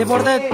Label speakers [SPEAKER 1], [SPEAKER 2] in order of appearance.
[SPEAKER 1] El borde.